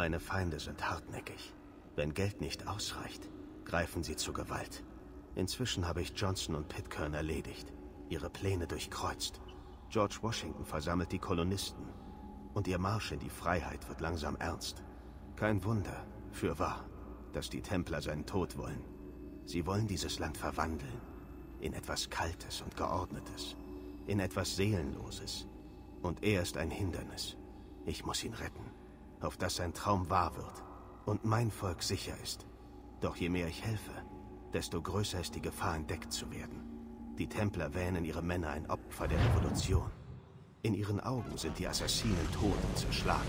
Meine Feinde sind hartnäckig. Wenn Geld nicht ausreicht, greifen sie zur Gewalt. Inzwischen habe ich Johnson und Pitcairn erledigt, ihre Pläne durchkreuzt. George Washington versammelt die Kolonisten. Und ihr Marsch in die Freiheit wird langsam ernst. Kein Wunder, für wahr, dass die Templer seinen Tod wollen. Sie wollen dieses Land verwandeln. In etwas Kaltes und Geordnetes. In etwas Seelenloses. Und er ist ein Hindernis. Ich muss ihn retten. Auf dass sein Traum wahr wird. Und mein Volk sicher ist. Doch je mehr ich helfe, desto größer ist die Gefahr, entdeckt zu werden. Die Templer wähnen ihre Männer ein Opfer der Revolution. In ihren Augen sind die Assassinen tot und zerschlagen.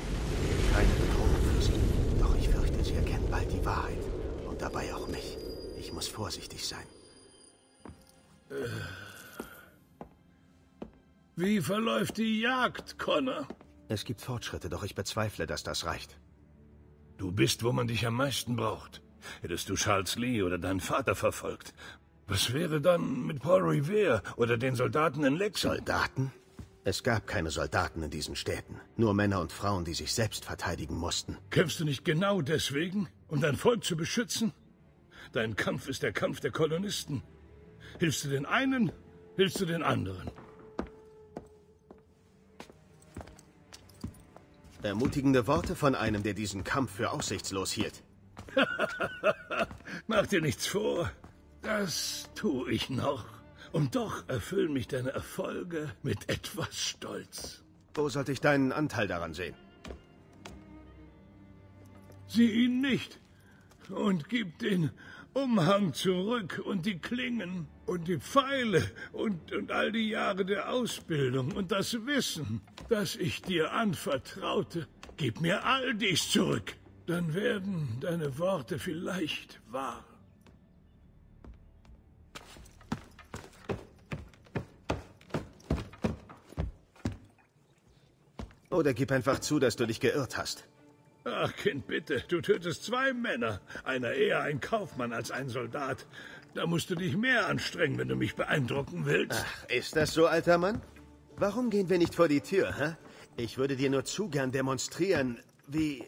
Keine Bedrohung für sie. Doch ich fürchte, sie erkennen bald die Wahrheit. Und dabei auch mich. Ich muss vorsichtig sein. Wie verläuft die Jagd, Connor? Es gibt Fortschritte, doch ich bezweifle, dass das reicht. Du bist, wo man dich am meisten braucht. Hättest du Charles Lee oder deinen Vater verfolgt, was wäre dann mit Paul Revere oder den Soldaten in Lexington? Soldaten? Es gab keine Soldaten in diesen Städten. Nur Männer und Frauen, die sich selbst verteidigen mussten. Kämpfst du nicht genau deswegen, um dein Volk zu beschützen? Dein Kampf ist der Kampf der Kolonisten. Hilfst du den einen, hilfst du den anderen. Ermutigende Worte von einem, der diesen Kampf für aussichtslos hielt. Mach dir nichts vor. Das tue ich noch. Und doch erfüllen mich deine Erfolge mit etwas Stolz. Wo sollte ich deinen Anteil daran sehen? Sieh ihn nicht. Und gib den Umhang zurück und die Klingen und die Pfeile und, und all die Jahre der Ausbildung und das Wissen, das ich dir anvertraute. Gib mir all dies zurück. Dann werden deine Worte vielleicht wahr. Oder gib einfach zu, dass du dich geirrt hast. Ach, Kind, bitte. Du tötest zwei Männer. Einer eher ein Kaufmann als ein Soldat. Da musst du dich mehr anstrengen, wenn du mich beeindrucken willst. Ach, ist das so, alter Mann? Warum gehen wir nicht vor die Tür, hä? Ich würde dir nur zu gern demonstrieren, wie...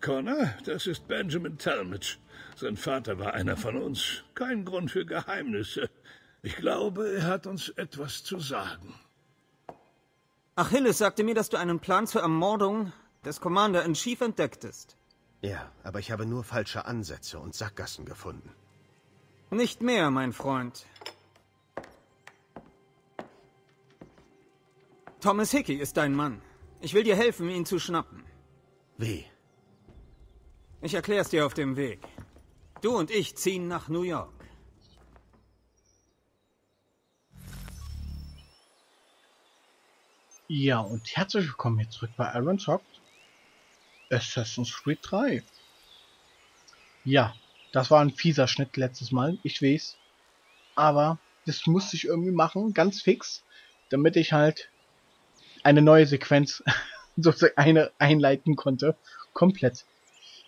Connor, das ist Benjamin Talmadge. Sein Vater war einer von uns. Kein Grund für Geheimnisse. Ich glaube, er hat uns etwas zu sagen. Achilles sagte mir, dass du einen Plan zur Ermordung des Commander-in-Chief entdecktest. Ja, aber ich habe nur falsche Ansätze und Sackgassen gefunden. Nicht mehr, mein Freund. Thomas Hickey ist dein Mann. Ich will dir helfen, ihn zu schnappen. Wie? Ich erklär's dir auf dem Weg. Du und ich ziehen nach New York. Ja, und herzlich willkommen hier zurück bei Iron Soft Assassin's Creed 3. Ja, das war ein fieser Schnitt letztes Mal, ich weiß. Aber das musste ich irgendwie machen, ganz fix, damit ich halt eine neue Sequenz sozusagen eine einleiten konnte. Komplett.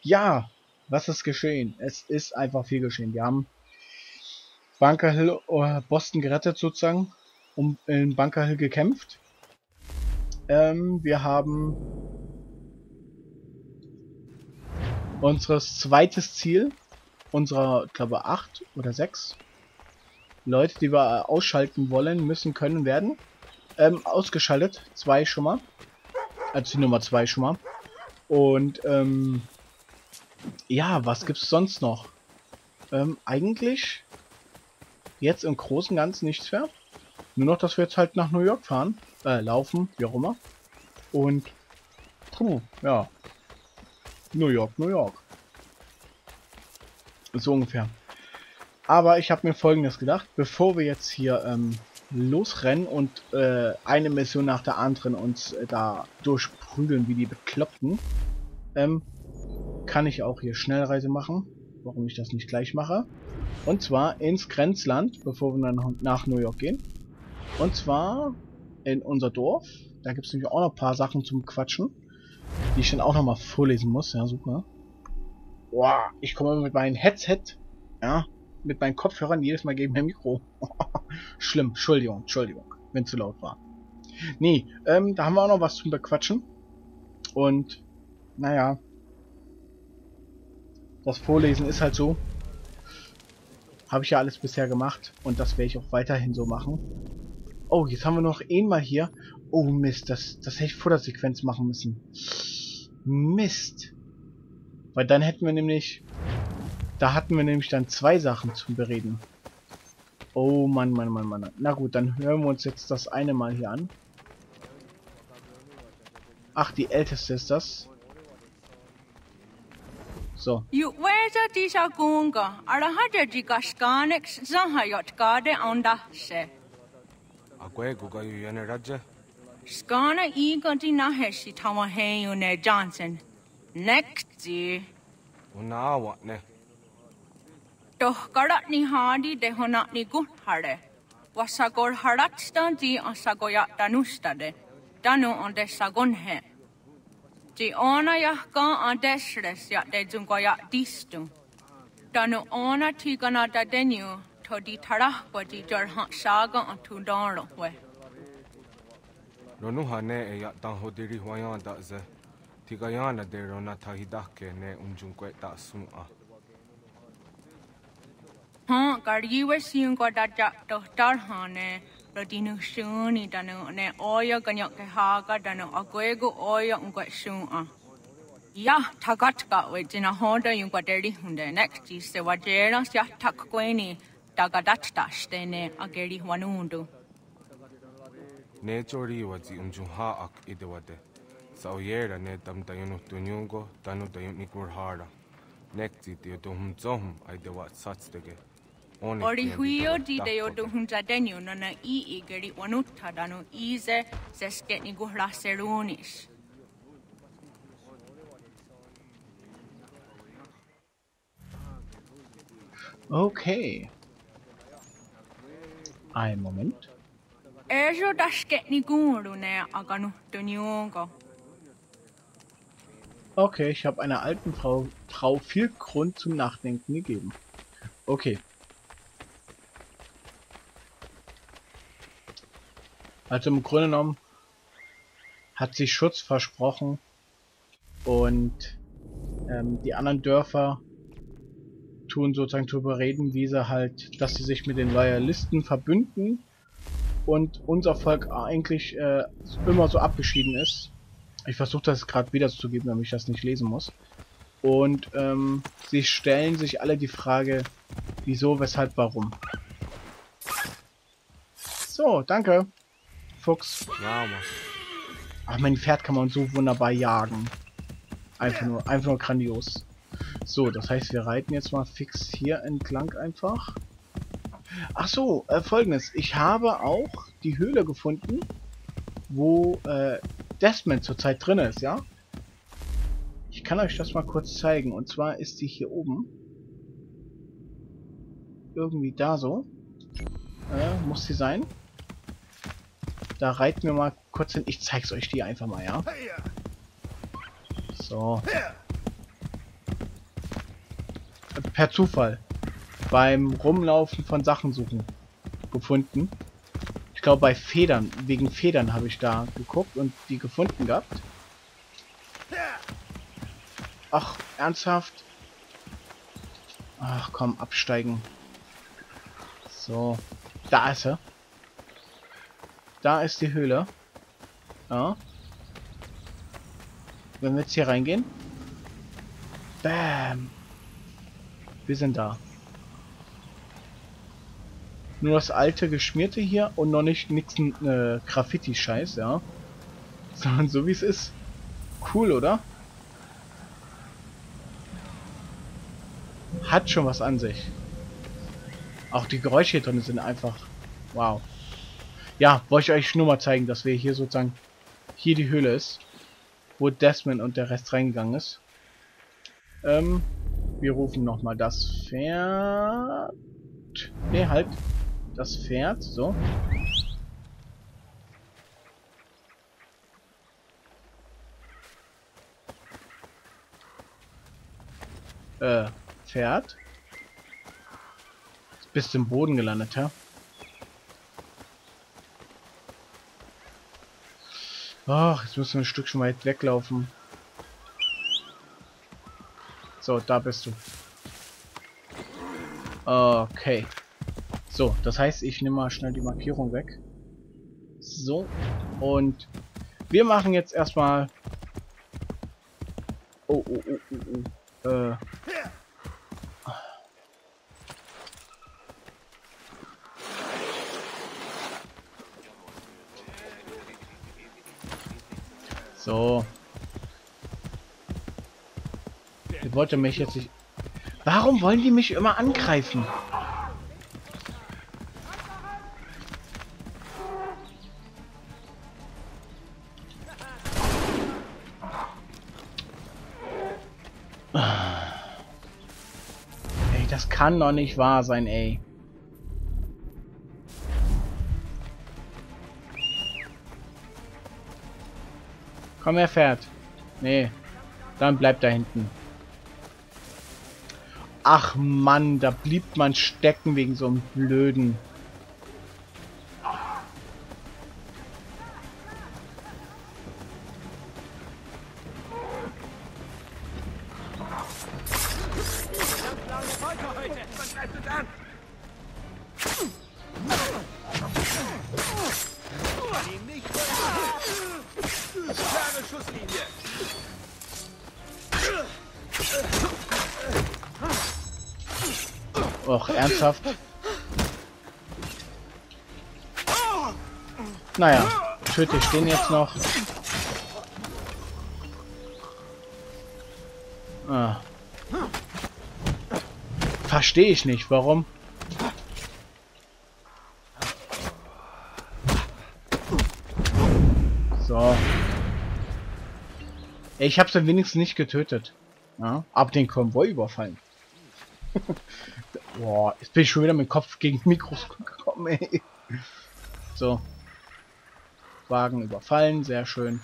Ja, was ist geschehen? Es ist einfach viel geschehen. Wir haben Bunker Hill, äh, Boston gerettet sozusagen, um in Bunker Hill gekämpft ähm, wir haben unseres zweites Ziel, unserer, glaube acht oder sechs Leute, die wir ausschalten wollen, müssen, können, werden, ähm, ausgeschaltet. Zwei schon mal. Also die Nummer zwei schon mal. Und, ähm, ja, was gibt's sonst noch? Ähm, eigentlich jetzt im Großen und Ganzen nichts mehr. Nur noch, dass wir jetzt halt nach New York fahren äh, laufen, wie auch immer. Und, puh, ja, New York, New York. So ungefähr. Aber ich habe mir folgendes gedacht, bevor wir jetzt hier ähm, losrennen und äh, eine Mission nach der anderen uns äh, da durchprügeln wie die Bekloppten, ähm, kann ich auch hier Schnellreise machen, warum ich das nicht gleich mache. Und zwar ins Grenzland, bevor wir dann nach New York gehen. Und zwar in unser Dorf. Da gibt es nämlich auch noch ein paar Sachen zum Quatschen, die ich dann auch noch mal vorlesen muss. Ja, super. Boah, ich komme mit meinem Headset, ja, mit meinen Kopfhörern jedes Mal gegen mein Mikro. Schlimm, Entschuldigung, Entschuldigung, wenn zu laut war. Nee, ähm, da haben wir auch noch was zum Bequatschen. Und naja. Das Vorlesen ist halt so. Habe ich ja alles bisher gemacht und das werde ich auch weiterhin so machen. Oh, jetzt haben wir noch einmal hier. Oh Mist, das, das hätte ich vor der Sequenz machen müssen. Mist. Weil dann hätten wir nämlich... Da hatten wir nämlich dann zwei Sachen zu bereden. Oh Mann, Mann, Mann, Mann. Na gut, dann hören wir uns jetzt das eine Mal hier an. Ach, die älteste ist das. So. Yuweza tisa kunga, arahaja jikaskanek zahayot kade onda se. Akwe kuka yu yane raja. Skana Igoti Naheshi Tamahayune Johnson. Next year. Now what ne? Karat ni hadi dehonat ni gut hare. Wasagor harat standi asagoyat danustade. Danu on desagon he. Ti ona yahka on desres yat de zungoyat distu. Danu ona tiganata denu. Todi tarah wadi jarhat saga on tudoro weh. Rono hane e ya tan ho diri hoya da ze. Tiga yang na de rona tahida ke ne unjun kwe ta su a. Ha kargi we siun ko da ja to tar hane. Rodinu shuni danu ne oya ganyok ke ha ga danu agwe go oya un kwe su a. Ya tagat ga we jina ho da yun kwa deri hunde nek ji se wa jera siya tak kwe ni. Tagadat ta ageri hwanu. ne chori wazi umjunha ak idewade. Sawyera ne tam tayunu tunyungo tanu tayun nikur hara. Nekti tiyo tuhum zohum aidewa satstege. Orihuio di deo tuhum zadenyu nana i igeri wanutta danu ize zesket niguhra serunis. Okay. I Moment. Ejo dasket ni guru ne aganu tunyungo. Okay, ich habe einer alten Frau, Frau viel Grund zum Nachdenken gegeben. Okay. Also im Grunde genommen hat sie Schutz versprochen und ähm, die anderen Dörfer tun sozusagen darüber reden, wie sie halt, dass sie sich mit den Loyalisten verbünden und unser Volk eigentlich äh, immer so abgeschieden ist. Ich versuche das gerade wiederzugeben, damit ich das nicht lesen muss. Und ähm, sie stellen sich alle die Frage, wieso, weshalb, warum. So, danke. Fuchs. Ja, man. Ach, mein Pferd kann man so wunderbar jagen. Einfach nur, einfach nur grandios. So, das heißt, wir reiten jetzt mal fix hier entlang einfach. Ach so, äh, folgendes. Ich habe auch die Höhle gefunden, wo äh, Desmond zurzeit drin ist, ja? Ich kann euch das mal kurz zeigen. Und zwar ist die hier oben. Irgendwie da so. Äh, muss sie sein. Da reiten wir mal kurz hin. Ich zeig's euch die einfach mal, ja? So. Per Zufall. Beim Rumlaufen von Sachen suchen. Gefunden. Ich glaube bei Federn. Wegen Federn habe ich da geguckt und die gefunden gehabt. Ach, ernsthaft? Ach komm, absteigen. So. Da ist er. Da ist die Höhle. Ja. Wenn wir jetzt hier reingehen. Bam. Wir sind da. Nur das alte Geschmierte hier und noch nicht nix äh, Graffiti-Scheiß, ja. Sondern so wie es ist. Cool, oder? Hat schon was an sich. Auch die Geräusche hier drin sind einfach. Wow. Ja, wollte ich euch nur mal zeigen, dass wir hier sozusagen hier die Höhle ist, wo Desmond und der Rest reingegangen ist. Ähm, wir rufen nochmal das Pferd. Ne, halt. Das Pferd, so. Äh, Pferd. Du im Boden gelandet, ja? Ach, jetzt müssen wir ein Stückchen weit weglaufen. So, da bist du. Okay. So, das heißt, ich nehme mal schnell die Markierung weg. So. Und wir machen jetzt erstmal... Oh, oh, oh, oh, oh. Äh... So. Ich wollte mich jetzt nicht... Warum wollen die mich immer angreifen? Kann doch nicht wahr sein, ey. Komm, er fährt. Nee. Dann bleibt da hinten. Ach Mann, da blieb man stecken wegen so einem blöden... Ernsthaft? Naja, töte ich den jetzt noch. Ah. Verstehe ich nicht, warum? So. Ich habe sie wenigstens nicht getötet. Ja, ab den Konvoi überfallen. Boah, jetzt bin ich schon wieder mit dem Kopf gegen Mikros gekommen, ey. So. Wagen überfallen, sehr schön.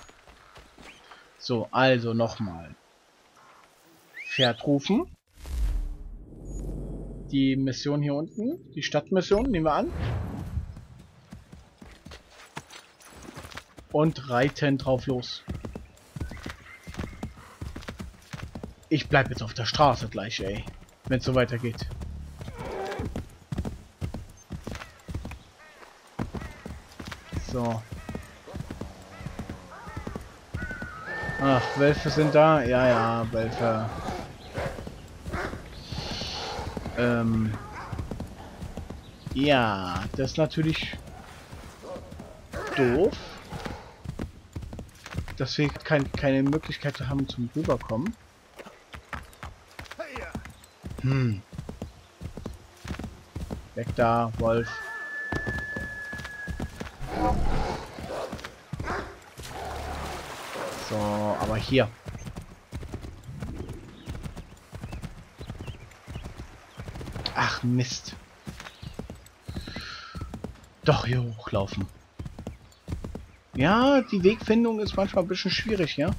So, also nochmal. Pferd rufen. Die Mission hier unten, die Stadtmission, nehmen wir an. Und reiten drauf los. Ich bleib jetzt auf der Straße gleich, ey. Wenn es so weitergeht. So. Ach, Wölfe sind da? Ja, ja, Wölfe. Ähm. Ja, das ist natürlich doof. Dass wir kein, keine Möglichkeit haben zum rüberkommen. Hm. Weg da, Wolf. Aber hier. Ach, Mist. Doch, hier hochlaufen. Ja, die Wegfindung ist manchmal ein bisschen schwierig, ja?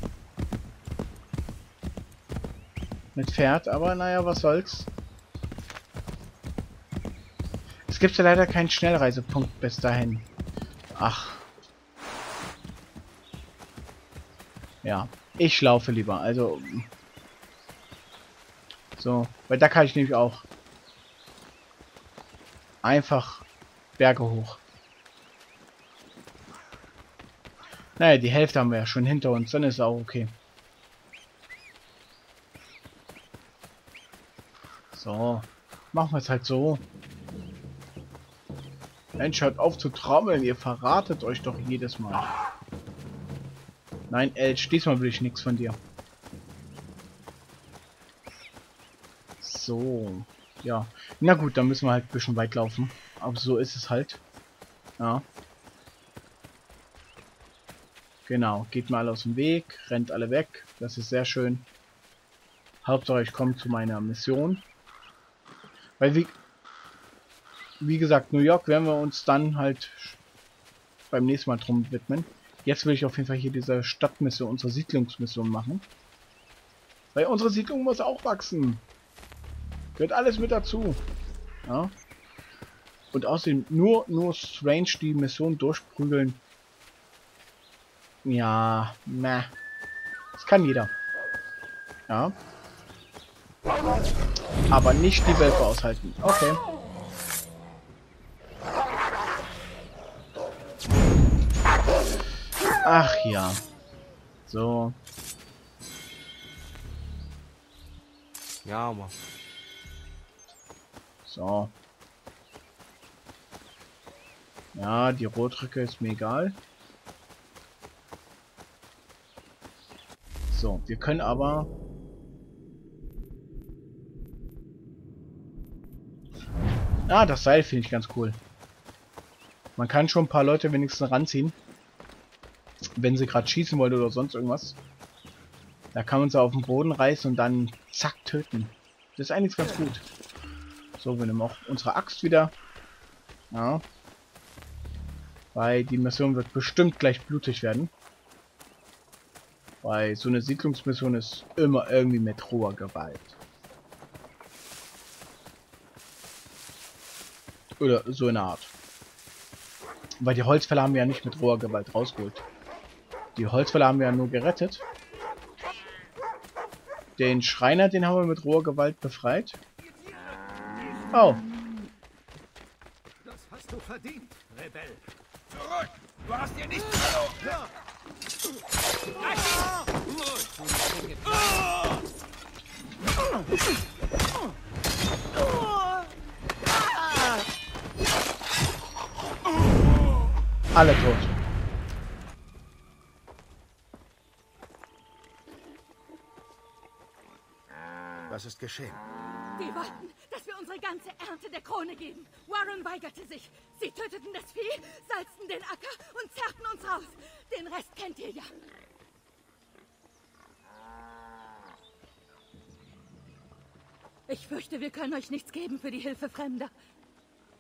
Mit Pferd, aber naja, was soll's. Es gibt ja leider keinen Schnellreisepunkt bis dahin. Ach. Ja, ich laufe lieber, also... So, weil da kann ich nämlich auch einfach Berge hoch. Naja, die Hälfte haben wir ja schon hinter uns, dann ist auch okay. So, machen wir es halt so. Mensch, hört auf zu trommeln, ihr verratet euch doch jedes Mal. Nein, Elch, diesmal will ich nichts von dir. So, ja. Na gut, dann müssen wir halt ein bisschen weit laufen. Aber so ist es halt. Ja. Genau, geht mal aus dem Weg, rennt alle weg. Das ist sehr schön. Hauptsache ich komme zu meiner Mission. Weil wie, wie gesagt, New York werden wir uns dann halt beim nächsten Mal drum widmen. Jetzt will ich auf jeden Fall hier diese Stadtmission, unsere Siedlungsmission machen. Weil unsere Siedlung muss auch wachsen. Gehört alles mit dazu. Ja. Und außerdem nur, nur Strange die Mission durchprügeln. Ja, meh. Das kann jeder. Ja. Aber nicht die Wölfe aushalten. Okay. Ach ja. So. Ja, Mann. So. Ja, die Rotrücke ist mir egal. So, wir können aber... Ah, das Seil finde ich ganz cool. Man kann schon ein paar Leute wenigstens ranziehen. Wenn sie gerade schießen wollen oder sonst irgendwas. Da kann man sie auf den Boden reißen und dann zack töten. Das ist eigentlich ganz gut. So, wir nehmen auch unsere Axt wieder. Ja. Weil die Mission wird bestimmt gleich blutig werden. Weil so eine Siedlungsmission ist immer irgendwie mit roher Gewalt. Oder so eine Art. Weil die Holzfäller haben wir ja nicht mit roher Gewalt rausgeholt. Die Holzfäller haben wir ja nur gerettet. Den Schreiner, den haben wir mit roher Gewalt befreit. Oh. Das hast du verdient, Rebell. Zurück! Du hast dir nichts verloren! Alle tot. Was ist geschehen? Die wollten, dass wir unsere ganze Ernte der Krone geben. Warren weigerte sich. Sie töteten das Vieh, salzten den Acker und zerrten uns raus. Den Rest kennt ihr ja. Ich fürchte, wir können euch nichts geben für die Hilfe Fremder.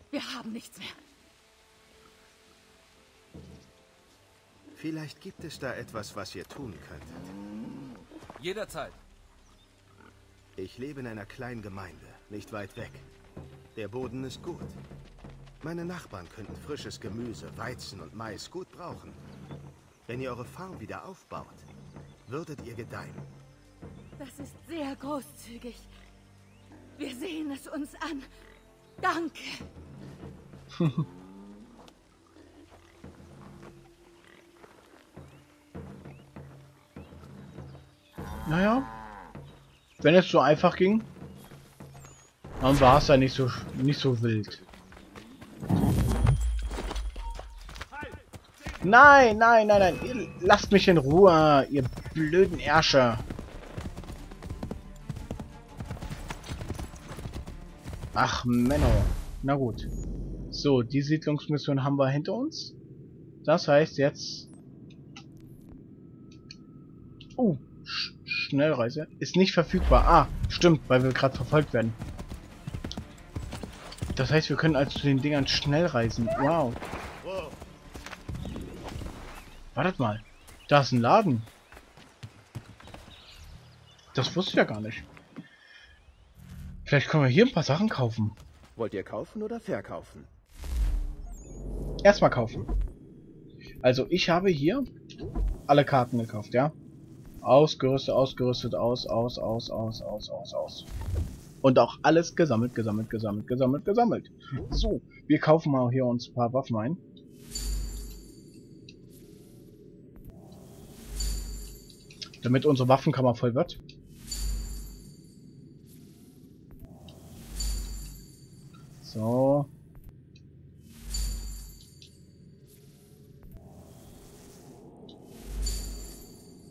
Wir haben nichts mehr. Vielleicht gibt es da etwas, was ihr tun könntet. Jederzeit. Ich lebe in einer kleinen Gemeinde, nicht weit weg. Der Boden ist gut. Meine Nachbarn könnten frisches Gemüse, Weizen und Mais gut brauchen. Wenn ihr eure Farm wieder aufbaut, würdet ihr gedeihen. Das ist sehr großzügig. Wir sehen es uns an. Danke. Naja. Wenn es so einfach ging, dann war es ja nicht so nicht so wild. Nein, nein, nein, nein. Ihr lasst mich in Ruhe, ihr blöden Ärsche. Ach, Menno. Na gut. So, die Siedlungsmission haben wir hinter uns. Das heißt jetzt... Oh, Schnellreise. Ist nicht verfügbar. Ah, stimmt, weil wir gerade verfolgt werden. Das heißt, wir können also zu den Dingern schnell reisen. Wow. Wartet mal. Da ist ein Laden. Das wusste ich ja gar nicht. Vielleicht können wir hier ein paar Sachen kaufen. Wollt ihr kaufen oder verkaufen? Erstmal kaufen. Also ich habe hier alle Karten gekauft, ja? Ausgerüstet, ausgerüstet, aus, aus, aus, aus, aus, aus, aus. Und auch alles gesammelt, gesammelt, gesammelt, gesammelt, gesammelt. So, wir kaufen mal hier uns ein paar Waffen ein. Damit unsere Waffenkammer voll wird. So.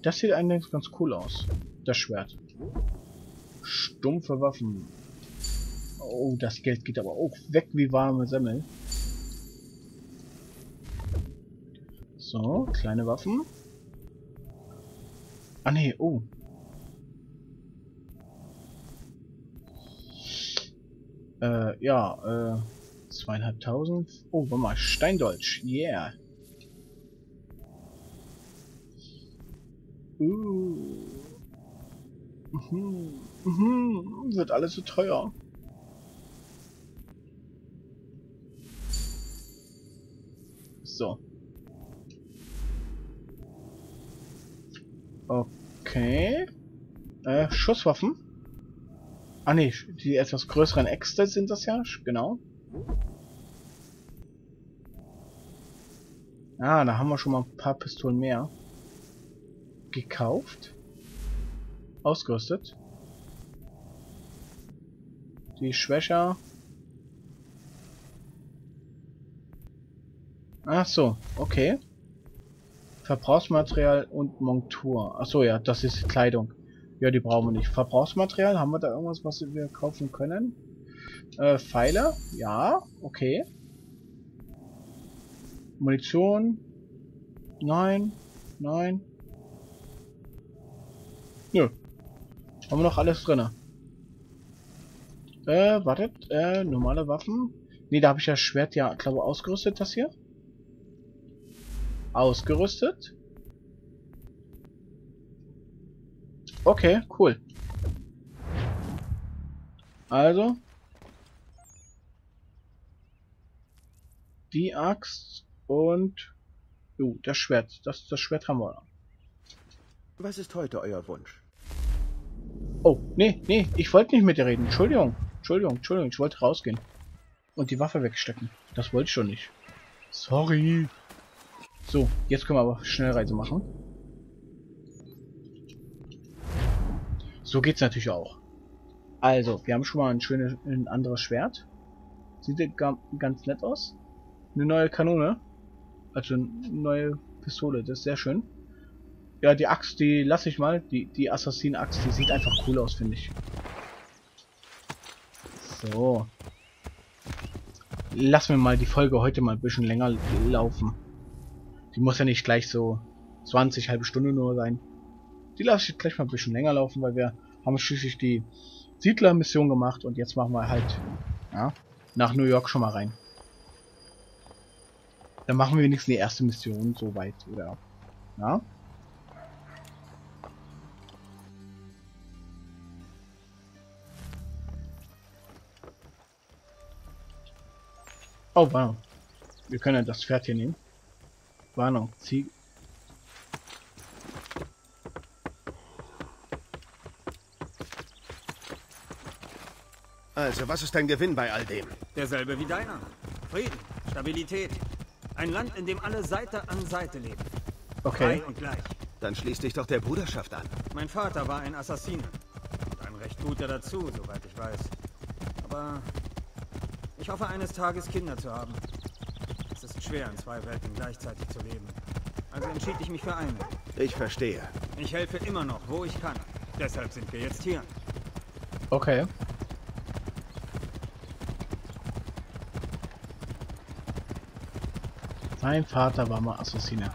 Das sieht eigentlich ganz cool aus. Das Schwert. Stumpfe Waffen. Oh, das Geld geht aber auch weg wie warme Semmel. So, kleine Waffen. Ah nee, oh. Äh, ja, äh, zweieinhalbtausend. Oh, warte mal, Steindeutsch, yeah. Uh. Mhm. Mhm. Wird alles so teuer. So. Okay. Äh, Schusswaffen. Ah ne, die etwas größeren Äxte sind das ja, genau. Ah, da haben wir schon mal ein paar Pistolen mehr. Gekauft. Ausgerüstet. Die schwächer. Ach so, okay. Verbrauchsmaterial und Montur. Ach so, ja, das ist Kleidung. Ja, die brauchen wir nicht. Verbrauchsmaterial, haben wir da irgendwas, was wir kaufen können? Äh, Pfeile? Ja, okay. Munition? Nein, nein. Nö. Haben wir noch alles drinne. Äh, wartet, äh, normale Waffen. Ne, da habe ich das Schwert ja, glaube ausgerüstet, das hier. Ausgerüstet. Okay, cool. Also. Die Axt und Jo, das Schwert. Das, das Schwert haben wir. Was ist heute euer Wunsch? Oh, nee, nee, ich wollte nicht mit dir reden. Entschuldigung, Entschuldigung, Entschuldigung, ich wollte rausgehen. Und die Waffe wegstecken. Das wollte ich schon nicht. Sorry. So, jetzt können wir aber Schnellreise machen. So geht's natürlich auch. Also, wir haben schon mal ein schönes, ein anderes Schwert. Sieht ganz nett aus. Eine neue Kanone. Also eine neue Pistole, das ist sehr schön. Ja, die Axt, die lasse ich mal. Die, die Assassin-Axt, die sieht einfach cool aus, finde ich. So. Lassen wir mal die Folge heute mal ein bisschen länger laufen. Die muss ja nicht gleich so 20, halbe Stunde nur sein. Die lasse ich gleich mal ein bisschen länger laufen, weil wir haben schließlich die Siedler-Mission gemacht und jetzt machen wir halt ja, nach New York schon mal rein. Dann machen wir wenigstens die erste Mission soweit, oder? Ja? Oh, Warnung. Wir können das Pferd hier nehmen. Warnung. Zieh. Also, was ist dein Gewinn bei all dem? Derselbe wie deiner. Frieden, Stabilität, ein Land, in dem alle Seite an Seite leben. Okay. Frei und gleich. Dann schließ dich doch der Bruderschaft an. Mein Vater war ein Assassine. Und ein recht guter dazu, soweit ich weiß. Aber ich hoffe eines Tages Kinder zu haben. Es ist schwer, in zwei Welten gleichzeitig zu leben. Also entschied ich mich für eine. Ich verstehe. Ich helfe immer noch, wo ich kann. Deshalb sind wir jetzt hier. Okay. Mein Vater war mal Assassiner.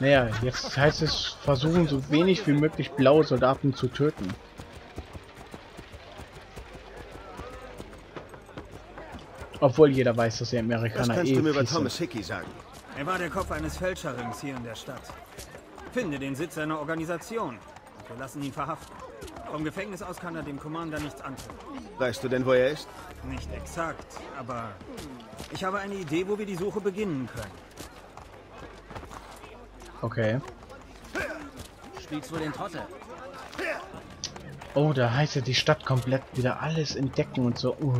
Naja, jetzt heißt es versuchen, so wenig wie möglich blaue Soldaten zu töten. Obwohl jeder weiß, dass die Amerikaner Was kannst eh du mir über. Thomas Hickey sagen? Er war der Kopf eines Fälscherrings hier in der Stadt. Finde den Sitz seiner Organisation. Und wir lassen ihn verhaften. Vom Gefängnis aus kann er dem Commander nichts antun. Weißt du denn, wo er ist? Nicht exakt, aber ich habe eine Idee, wo wir die Suche beginnen können. Okay. Spielst wohl den Trottel? Oh, da heißt ja die Stadt komplett wieder alles entdecken und so. Uh.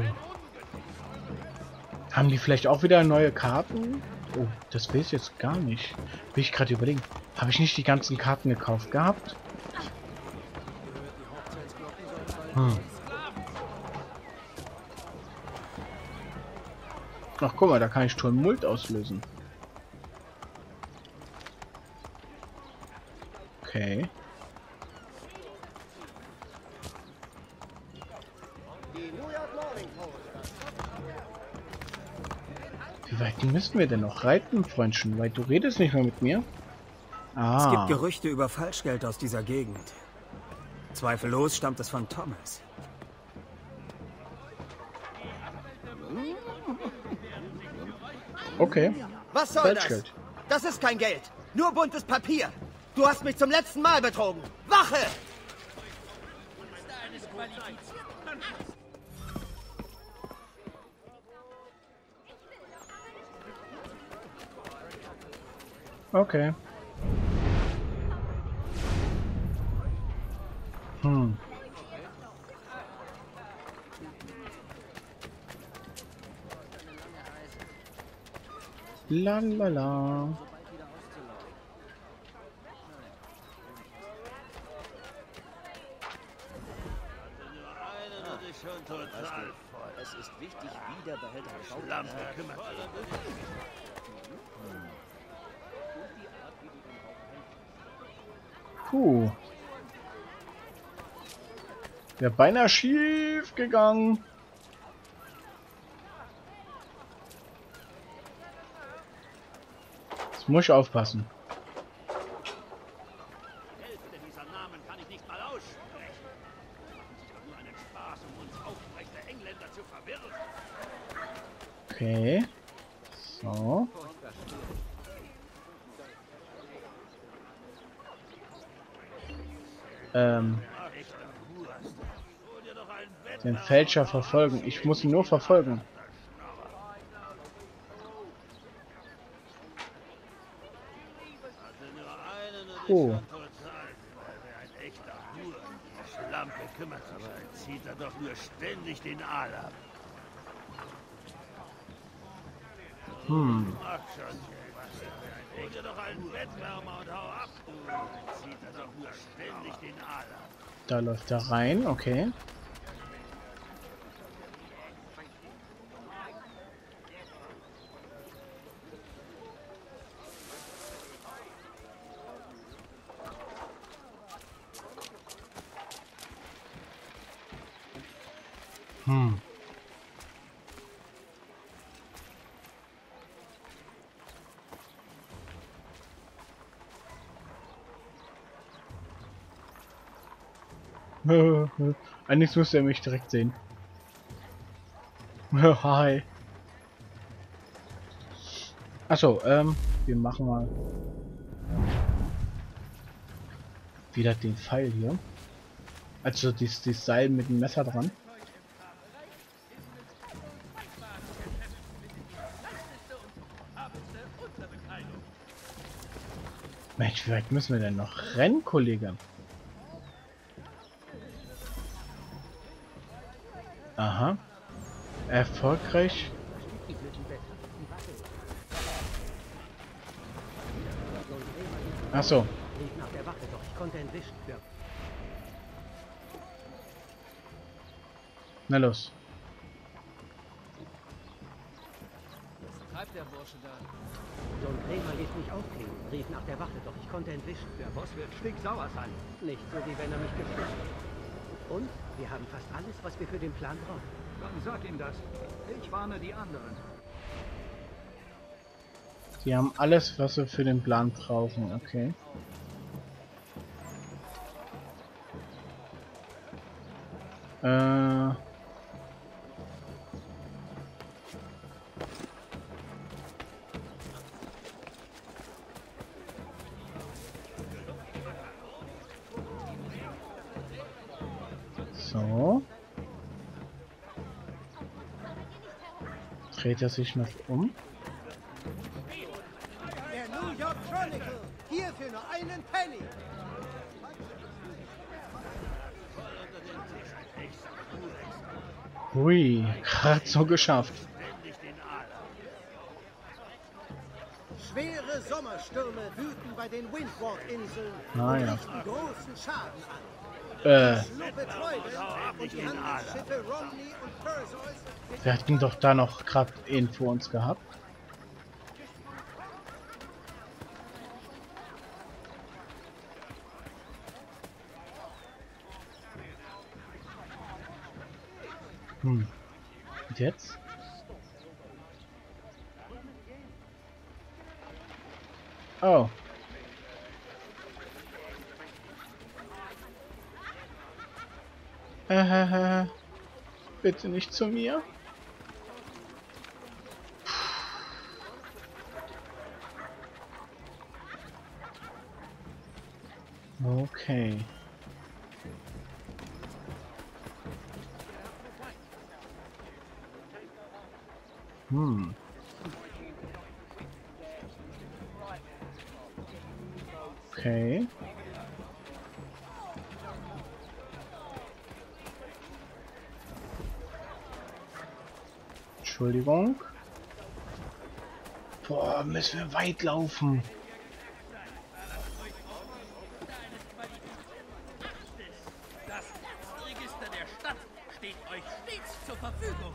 Haben die vielleicht auch wieder neue Karten? Oh, das weiß ich jetzt gar nicht. Will ich gerade überlegen. Habe ich nicht die ganzen Karten gekauft gehabt? Hm. Ach, guck mal, da kann ich Turmult auslösen. Okay. Wie weit müssen wir denn noch reiten, Freundchen? Weil du redest nicht mehr mit mir. Ah. Es gibt Gerüchte über Falschgeld aus dieser Gegend. Zweifellos stammt es von Thomas. Okay. Was soll Falschgeld. das? Das ist kein Geld. Nur buntes Papier. Du hast mich zum letzten Mal betrogen. Wache! Okay. Hm. La la la. Wichtig, wie der Behälter gebaut Lampe kümmert Puh. Der beinahe schief gegangen. Jetzt muss ich aufpassen. Hälfte dieser Namen kann ich nicht mal aussprechen. Das ist doch nur einen Spaß, um uns aufrechte Engländer zu verwirren. Okay. So. Ähm. Den Fälscher verfolgen. Ich muss ihn nur verfolgen. Oh. Ein echter Huren. Die Schlampe kümmert sich. Dann nur ständig den Aal ab. Hm. Ach schon, dir doch einen Bettwärmer und hau ab, du. Zieht er doch nur ständig den Aal ab. Da läuft er rein. Okay. Eigentlich müsste er mich direkt sehen. Hi. Achso, ähm, wir machen mal wieder den Pfeil hier. Also dieses, dieses Seil mit dem Messer dran. Mensch, wie weit müssen wir denn noch rennen, Kollege? Aha. Erfolgreich. Ach so. Rief nach der Wache, doch ich konnte entwischt werden. Na los. Treibt der Bursche da? John Krämer ließ mich aufklingen, rief nach der Wache, doch ich konnte entwischt werden. Der Boss wird stinksauer sein. Nicht so, wie wenn er mich geführt hat. Und wir haben fast alles, was wir für den Plan brauchen. Dann sag ihm das. Ich warne die anderen. Die haben alles, was wir für den Plan brauchen. Okay. Äh. Dreht er sich noch um? Der New York Chronicle. Hier für nur einen Penny. Hui, gerade so geschafft. Schwere Sommerstürme wüten bei den Windward-Inseln Ah, und ja. richten großen Schaden an. Äh, Wir hatten doch da noch gerade ihn vor uns gehabt. Hm. Und jetzt? Oh. Äh, bitte nicht zu mir. Okay. Hm. Okay. Entschuldigung. Boah, müssen wir weit laufen. Das Register der Stadt steht euch stets zur Verfügung.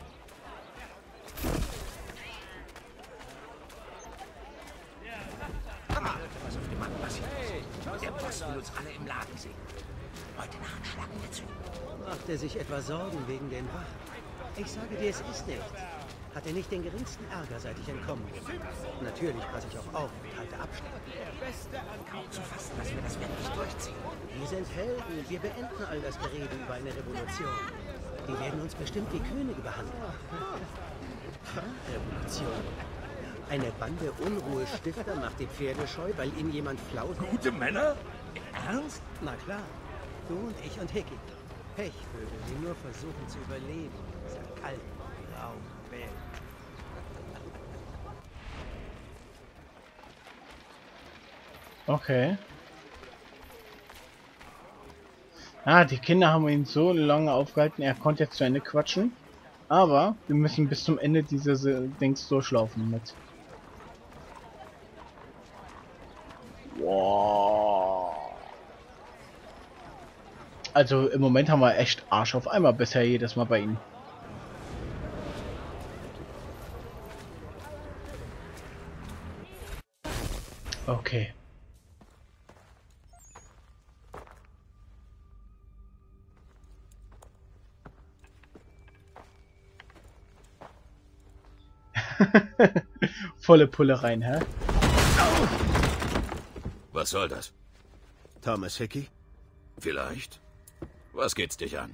Was auf dem Mann passiert ist. Der Boss will uns alle im Laden sehen. Wir zu. Macht er sich etwa Sorgen wegen den Wachen? Ich sage dir, es ist nichts. Hat er nicht den geringsten Ärger, seit ich entkommen bin. Natürlich passe ich auch auf und halte Abstand. Kaum zu fassen, dass wir das wirklich durchziehen. Wir sind Helden. Wir beenden all das Gerede über eine Revolution. Die werden uns bestimmt wie Könige behandeln. Revolution. Eine Bande Unruhestifter macht die Pferde scheu, weil ihnen jemand flaut. Gute Männer? Ernst? Na klar. Du und ich und Hickey. Pechvögel, die nur versuchen zu überleben. in Dieser kalten, grauen Welt. Okay. Ah, die Kinder haben ihn so lange aufgehalten, er konnte jetzt zu Ende quatschen. Aber wir müssen bis zum Ende dieses äh, Dings durchlaufen mit. Wow. Also im Moment haben wir echt Arsch auf einmal bisher jedes Mal bei ihnen. Okay. Volle Pulle rein, hä? Was soll das? Thomas Hickey? Vielleicht. Was geht's dich an?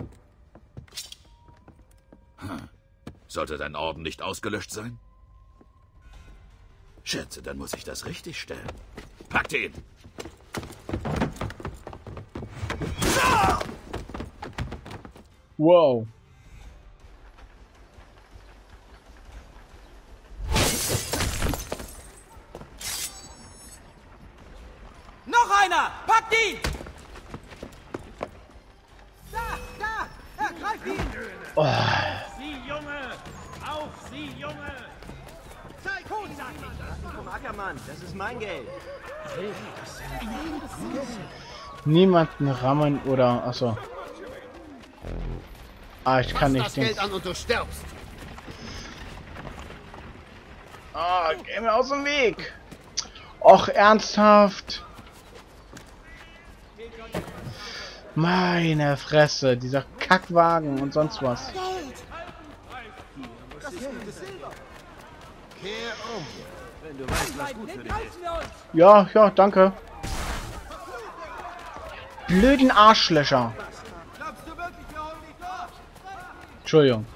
Hm. Sollte dein Orden nicht ausgelöscht sein? Schätze, dann muss ich das richtig stellen. Packt ihn! Wow. Noch einer! Packt ihn! Oh. Sie, Junge! Auf Sie, Junge! Zeig uns! Ackermann, das ist mein Geld. Niemanden rammen oder... Achso. Ah, ich kann nicht... das Geld an und du stirbst! Ah, geh mir aus dem Weg! Och, ernsthaft! Meine Fresse, dieser Kackwagen und sonst was. Ja, ja, danke. Blöden Arschlöcher. Entschuldigung.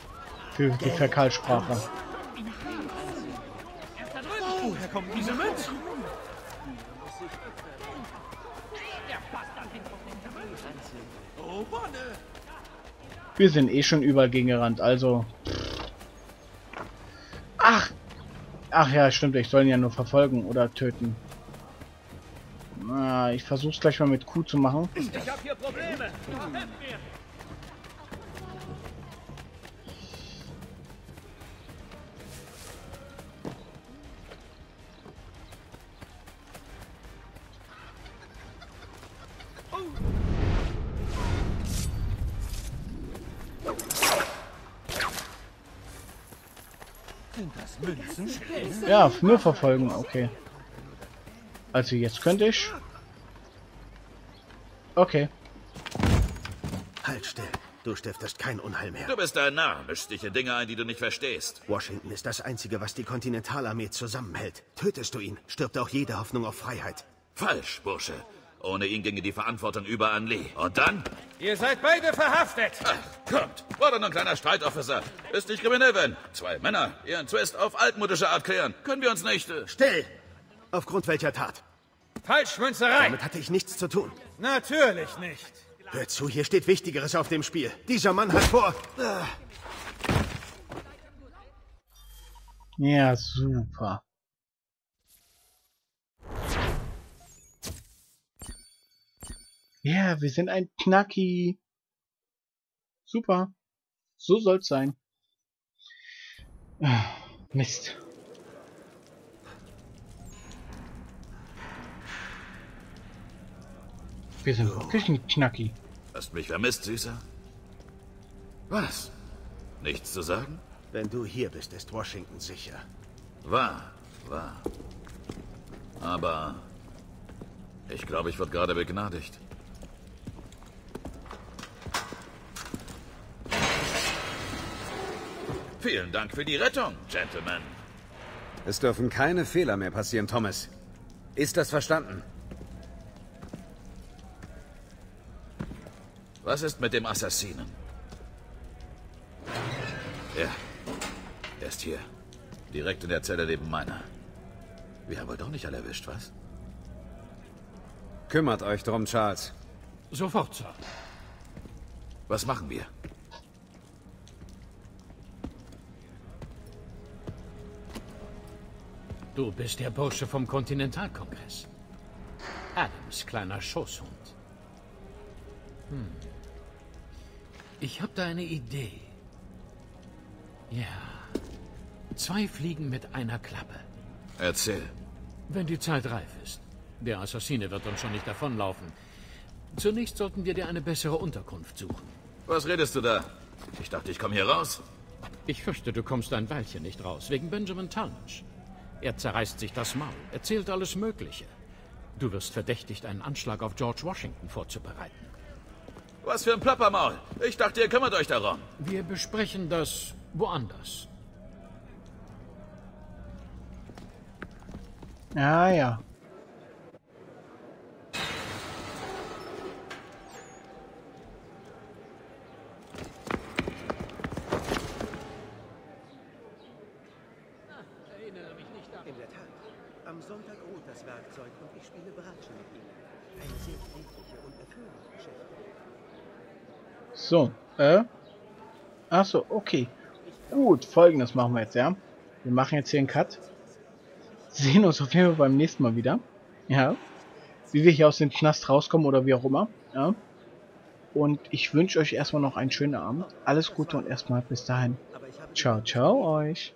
Für die Fäkalsprache. Woher kommen diese Münzen? Wir sind eh schon überall gegengerannt, also... Ach! Ach ja, stimmt, ich soll ihn ja nur verfolgen oder töten. Na, ich versuch's gleich mal mit Q zu machen. Ich hab hier Probleme! Helft mir! Sind das Münzen? Ja, nur verfolgen, okay. Also jetzt könnte ich... Okay. Halt still. Du stiftest kein Unheil mehr. Du bist ein Narr, mischst dich in Dinge ein, die du nicht verstehst. Washington ist das Einzige, was die Kontinentalarmee zusammenhält. Tötest du ihn, stirbt auch jede Hoffnung auf Freiheit. Falsch, Bursche. Ohne ihn ginge die Verantwortung über an Lee. Und dann? Ihr seid beide verhaftet! Ach, kommt. War doch nur ein kleiner Streitofficer. Ist nicht kriminell, wenn zwei Männer ihren Twist auf altmodische Art klären. Können wir uns nicht... Äh Still! Aufgrund welcher Tat? Falschmünzerei! Damit hatte ich nichts zu tun. Natürlich nicht! Hör zu, hier steht Wichtigeres auf dem Spiel. Dieser Mann hat vor... Ah. Ja, super. Ja, yeah, wir sind ein Knacki. Super. So soll's sein. Ah, Mist. Wir sind wirklich ein Knacki. Hast mich vermisst, Süßer? Was? Nichts zu sagen? Wenn du hier bist, ist Washington sicher. Wahr, wahr. Aber ich glaube, ich wurde gerade begnadigt. Vielen Dank für die Rettung, Gentlemen. Es dürfen keine Fehler mehr passieren, Thomas. Ist das verstanden? Was ist mit dem Assassinen? Ja, er ist hier. Direkt in der Zelle neben meiner. Wir haben wohl doch nicht alle erwischt, was? Kümmert euch drum, Charles. Sofort, Sir. Was machen wir? Du bist der Bursche vom Kontinentalkongress. Adams kleiner Schoßhund. Hm. Ich habe da eine Idee. Ja. Zwei Fliegen mit einer Klappe. Erzähl. Wenn die Zeit reif ist. Der Assassine wird uns schon nicht davonlaufen. Zunächst sollten wir dir eine bessere Unterkunft suchen. Was redest du da? Ich dachte, ich komme hier raus. Ich fürchte, du kommst ein Weilchen nicht raus, wegen Benjamin Talmadge. Er zerreißt sich das Maul, erzählt alles Mögliche. Du wirst verdächtigt, einen Anschlag auf George Washington vorzubereiten. Was für ein Plappermaul. Ich dachte, ihr kümmert euch darum. Wir besprechen das woanders. Ah ja. In der Tat. Am Sonntag ruht das Werkzeug und ich spiele Bratsche mit ihm. Eine sehr friedliche und erfüllende Geschichte. So, äh. Achso, okay. Gut, folgendes machen wir jetzt, ja. Wir machen jetzt hier einen Cut. Sehen uns auf jeden Fall beim nächsten Mal wieder. Ja. Wie wir hier aus dem Knast rauskommen oder wie auch immer. Ja. Und ich wünsche euch erstmal noch einen schönen Abend. Alles Gute und erstmal bis dahin. Ciao, ciao euch.